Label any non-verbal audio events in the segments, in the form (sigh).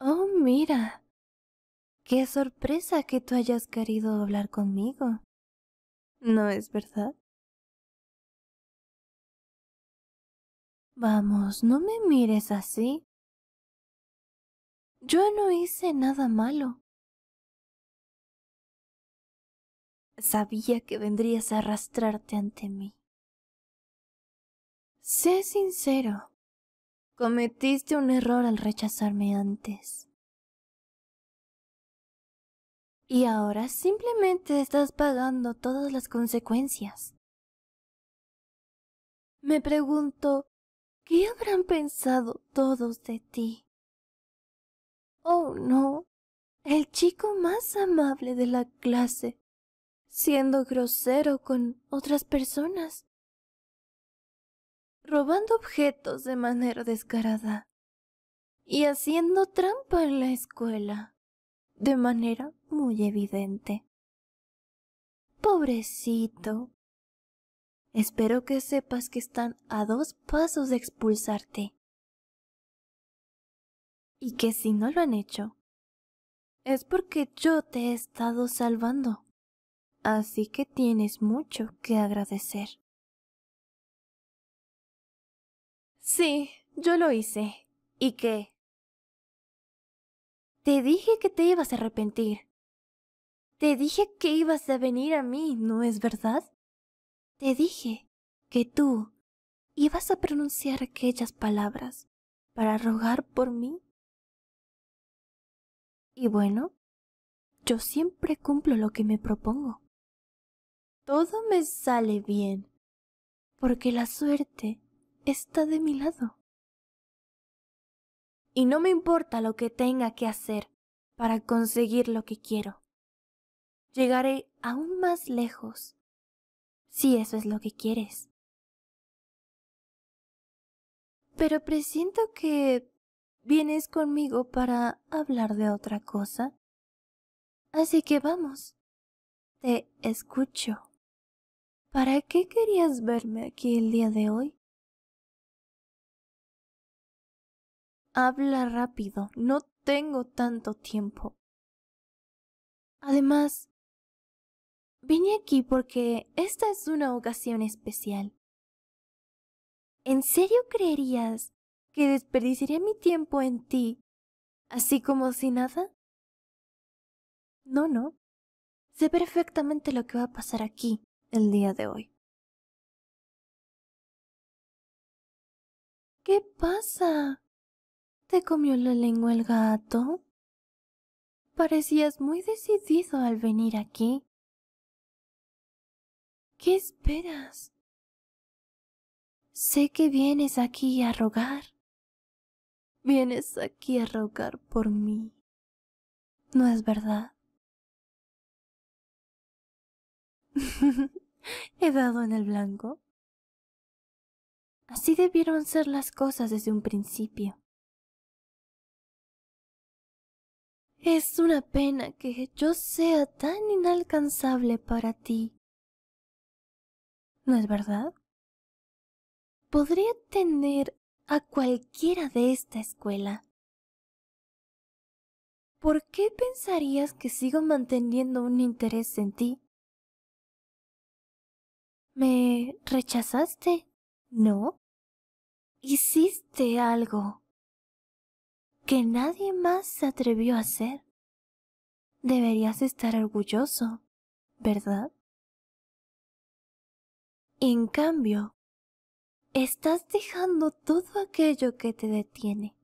Oh, mira. Qué sorpresa que tú hayas querido hablar conmigo. ¿No es verdad? Vamos, no me mires así. Yo no hice nada malo. Sabía que vendrías a arrastrarte ante mí. Sé sincero. Cometiste un error al rechazarme antes. Y ahora simplemente estás pagando todas las consecuencias. Me pregunto, ¿qué habrán pensado todos de ti? Oh, no, el chico más amable de la clase, siendo grosero con otras personas robando objetos de manera descarada y haciendo trampa en la escuela de manera muy evidente. Pobrecito. Espero que sepas que están a dos pasos de expulsarte. Y que si no lo han hecho, es porque yo te he estado salvando. Así que tienes mucho que agradecer. Sí, yo lo hice. ¿Y qué? Te dije que te ibas a arrepentir. Te dije que ibas a venir a mí, ¿no es verdad? Te dije que tú ibas a pronunciar aquellas palabras para rogar por mí. Y bueno, yo siempre cumplo lo que me propongo. Todo me sale bien, porque la suerte está de mi lado. Y no me importa lo que tenga que hacer para conseguir lo que quiero. Llegaré aún más lejos, si eso es lo que quieres. Pero presiento que vienes conmigo para hablar de otra cosa. Así que vamos. Te escucho. ¿Para qué querías verme aquí el día de hoy? Habla rápido, no tengo tanto tiempo. Además, vine aquí porque esta es una ocasión especial. ¿En serio creerías que desperdiciaría mi tiempo en ti, así como si nada? No, no. Sé perfectamente lo que va a pasar aquí el día de hoy. ¿Qué pasa? ¿Te comió la lengua el gato? Parecías muy decidido al venir aquí. ¿Qué esperas? Sé que vienes aquí a rogar. Vienes aquí a rogar por mí. ¿No es verdad? (laughs) ¿He dado en el blanco? Así debieron ser las cosas desde un principio. Es una pena que yo sea tan inalcanzable para ti. ¿No es verdad? Podría tener a cualquiera de esta escuela. ¿Por qué pensarías que sigo manteniendo un interés en ti? ¿Me rechazaste? ¿No? Hiciste algo que nadie más se atrevió a hacer. Deberías estar orgulloso, ¿verdad? En cambio, estás dejando todo aquello que te detiene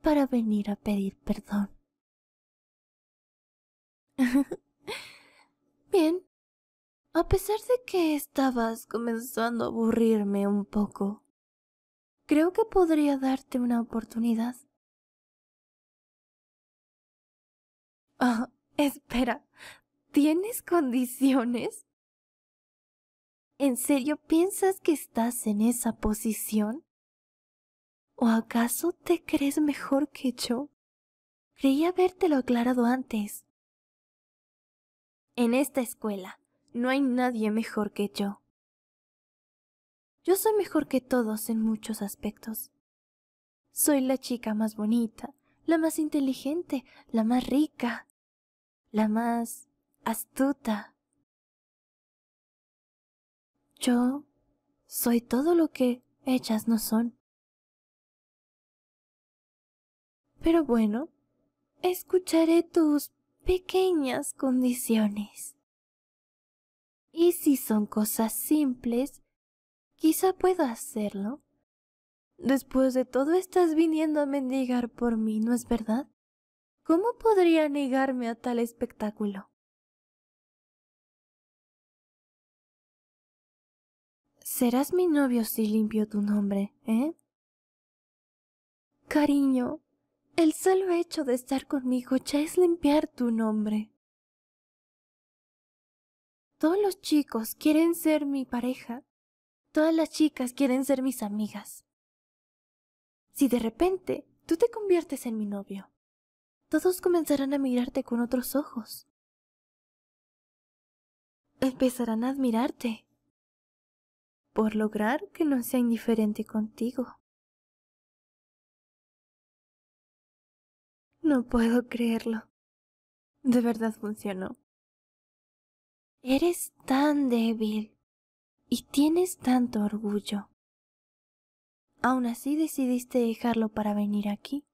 para venir a pedir perdón. (laughs) Bien, a pesar de que estabas comenzando a aburrirme un poco, creo que podría darte una oportunidad. Ah, espera, ¿tienes condiciones? ¿En serio piensas que estás en esa posición? ¿O acaso te crees mejor que yo? Creí habértelo aclarado antes. En esta escuela no hay nadie mejor que yo. Yo soy mejor que todos en muchos aspectos. Soy la chica más bonita, la más inteligente, la más rica, la más astuta. Yo soy todo lo que ellas no son. Pero bueno, escucharé tus pequeñas condiciones. Y si son cosas simples, quizá pueda hacerlo. Después de todo estás viniendo a mendigar por mí, ¿no es verdad? ¿Cómo podría negarme a tal espectáculo? Serás mi novio si limpio tu nombre, ¿eh? Cariño, el solo hecho de estar conmigo ya es limpiar tu nombre. Todos los chicos quieren ser mi pareja. Todas las chicas quieren ser mis amigas. Si de repente tú te conviertes en mi novio, todos comenzarán a mirarte con otros ojos. Empezarán a admirarte por lograr que no sea indiferente contigo. No puedo creerlo. De verdad funcionó. Eres tan débil y tienes tanto orgullo. Aún así decidiste dejarlo para venir aquí.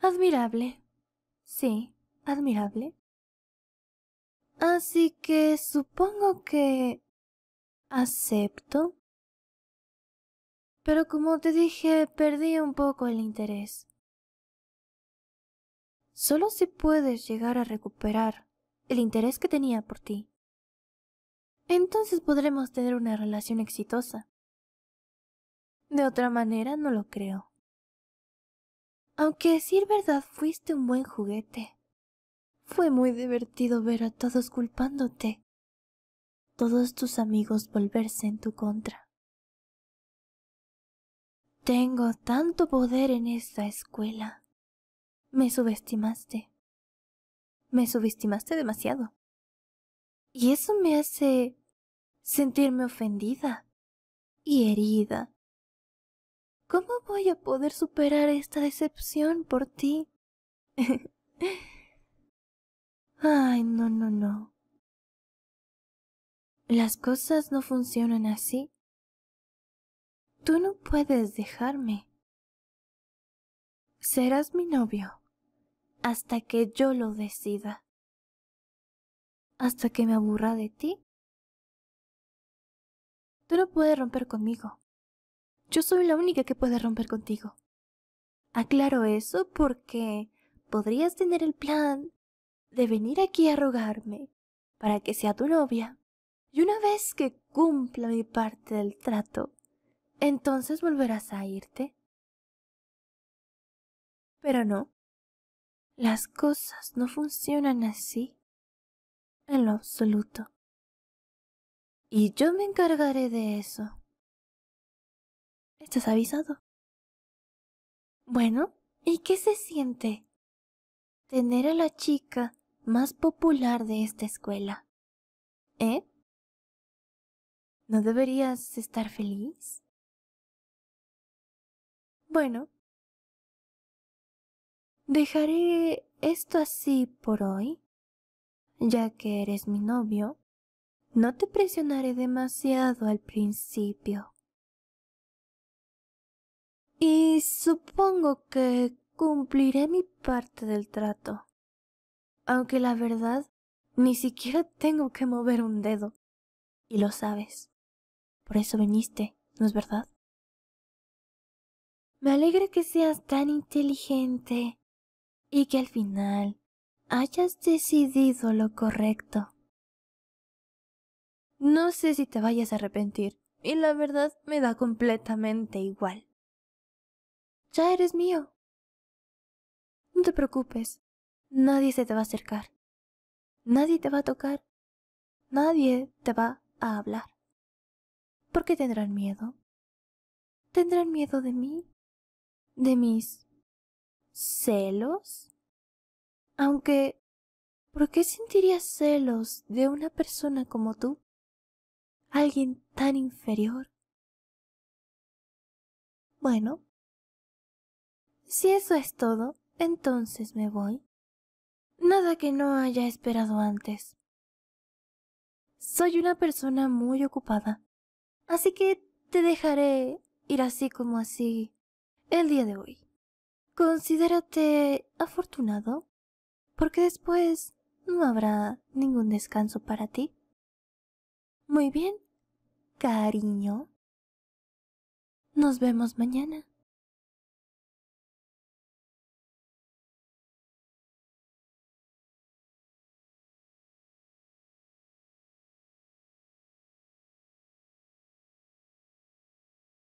Admirable. Sí, admirable. Así que supongo que... acepto. Pero como te dije, perdí un poco el interés. Solo si puedes llegar a recuperar el interés que tenía por ti. Entonces podremos tener una relación exitosa. De otra manera no lo creo. Aunque decir verdad fuiste un buen juguete. Fue muy divertido ver a todos culpándote. Todos tus amigos volverse en tu contra. Tengo tanto poder en esta escuela. Me subestimaste. Me subestimaste demasiado. Y eso me hace sentirme ofendida y herida. ¿Cómo voy a poder superar esta decepción por ti? (laughs) Ay, no, no, no. Las cosas no funcionan así. Tú no puedes dejarme. Serás mi novio hasta que yo lo decida. Hasta que me aburra de ti. Tú no puedes romper conmigo. Yo soy la única que puede romper contigo. Aclaro eso porque podrías tener el plan de venir aquí a rogarme para que sea tu novia, y una vez que cumpla mi parte del trato, entonces volverás a irte. Pero no, las cosas no funcionan así, en lo absoluto. Y yo me encargaré de eso. ¿Estás avisado? Bueno, ¿y qué se siente? Tener a la chica más popular de esta escuela. ¿Eh? ¿No deberías estar feliz? Bueno, dejaré esto así por hoy, ya que eres mi novio. No te presionaré demasiado al principio. Y supongo que cumpliré mi parte del trato aunque la verdad, ni siquiera tengo que mover un dedo. Y lo sabes. Por eso viniste, ¿no es verdad? Me alegra que seas tan inteligente y que al final hayas decidido lo correcto. No sé si te vayas a arrepentir, y la verdad me da completamente igual. Ya eres mío. No te preocupes, Nadie se te va a acercar. Nadie te va a tocar. Nadie te va a hablar. ¿Por qué tendrán miedo? ¿Tendrán miedo de mí? ¿De mis celos? Aunque, ¿por qué sentirías celos de una persona como tú? Alguien tan inferior. Bueno, Si eso es todo, entonces me voy. Nada que no haya esperado antes. Soy una persona muy ocupada, así que te dejaré ir así como así el día de hoy. Considérate afortunado, porque después no habrá ningún descanso para ti. Muy bien, cariño. Nos vemos mañana.